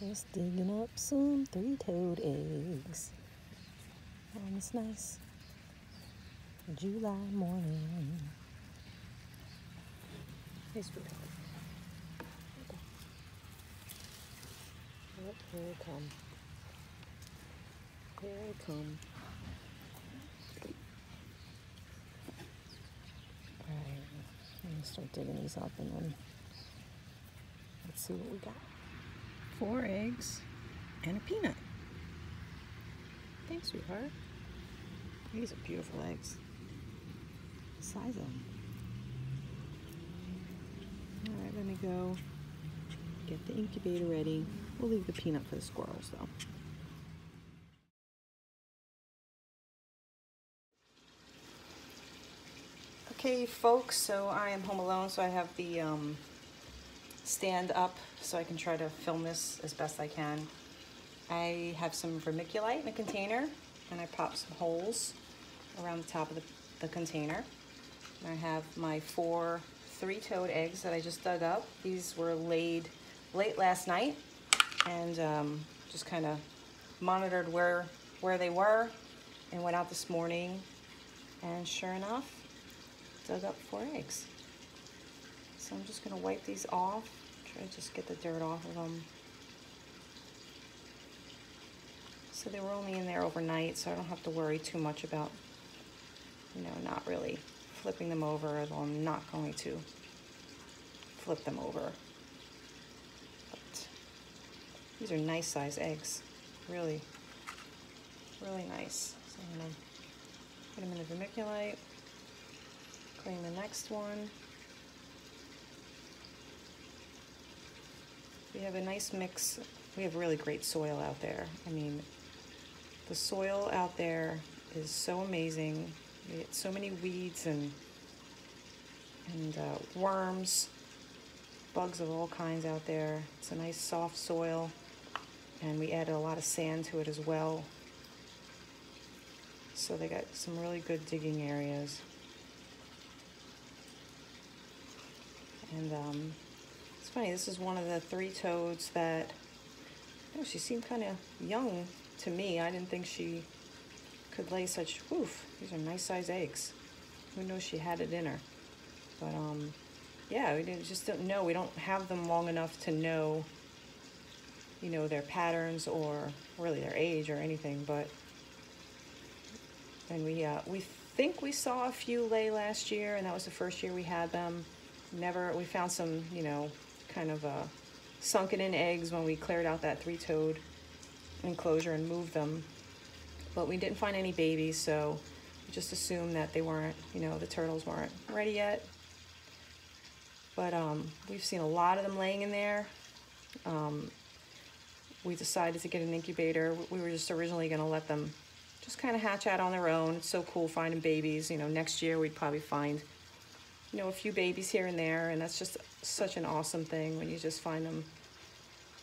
Just digging up some three-toed eggs on this nice July morning. Hey, sweetheart. Yep, here they come. Here they come. Alright, I'm gonna start digging these up and then let's see what we got. Four eggs and a peanut. Thanks, sweetheart. These are beautiful eggs. Size of them. Alright, let me go get the incubator ready. We'll leave the peanut for the squirrels though. Okay, folks, so I am home alone, so I have the um, stand up so I can try to film this as best I can. I have some vermiculite in a container, and I pop some holes around the top of the, the container. And I have my four three-toed eggs that I just dug up. These were laid late last night, and um, just kind of monitored where where they were, and went out this morning, and sure enough, dug up four eggs. So I'm just gonna wipe these off, to just get the dirt off of them. So they were only in there overnight, so I don't have to worry too much about, you know, not really flipping them over, although I'm not going to flip them over. But these are nice size eggs, really, really nice. So I'm gonna put them in the vermiculite. Clean the next one. We have a nice mix. We have really great soil out there. I mean, the soil out there is so amazing. We get so many weeds and and uh, worms, bugs of all kinds out there. It's a nice soft soil, and we added a lot of sand to it as well. So they got some really good digging areas. And um, it's funny, this is one of the three toads that, oh, she seemed kind of young to me. I didn't think she could lay such, oof, these are nice size eggs. Who knows she had it in her. But um, yeah, we just don't know. We don't have them long enough to know, you know, their patterns or really their age or anything. But, and we, uh, we think we saw a few lay last year, and that was the first year we had them. Never, we found some, you know, kind of uh, sunken in eggs when we cleared out that three-toed enclosure and moved them. But we didn't find any babies, so we just assumed that they weren't, you know, the turtles weren't ready yet. But um, we've seen a lot of them laying in there. Um, we decided to get an incubator. We were just originally going to let them just kind of hatch out on their own. It's so cool finding babies. You know, next year we'd probably find, you know, a few babies here and there. And that's just such an awesome thing when you just find them,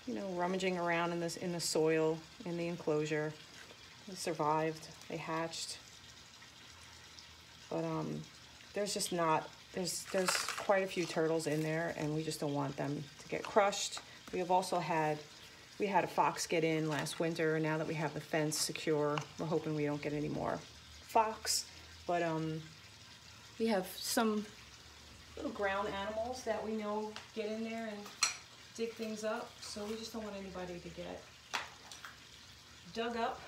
you know, rummaging around in, this, in the soil, in the enclosure. They survived. They hatched. But um, there's just not there's there's quite a few turtles in there and we just don't want them to get crushed. We have also had, we had a fox get in last winter. And now that we have the fence secure, we're hoping we don't get any more fox. But um, we have some little ground animals that we know get in there and dig things up. So we just don't want anybody to get dug up.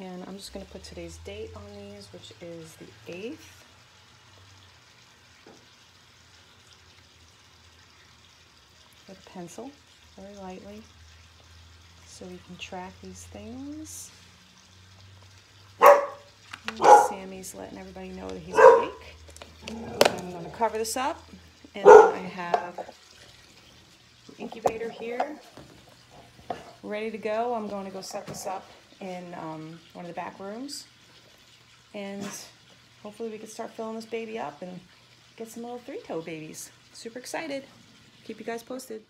And I'm just gonna put today's date on these, which is the 8th. with a pencil very lightly so we can track these things. And Sammy's letting everybody know that he's awake. I'm going to cover this up and I have the incubator here ready to go. I'm going to go set this up in um, one of the back rooms and hopefully we can start filling this baby up and get some little three-toe babies. Super excited. Keep you guys posted.